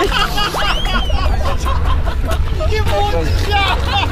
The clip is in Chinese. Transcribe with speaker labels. Speaker 1: 哈哈哈哈哈哈！你母的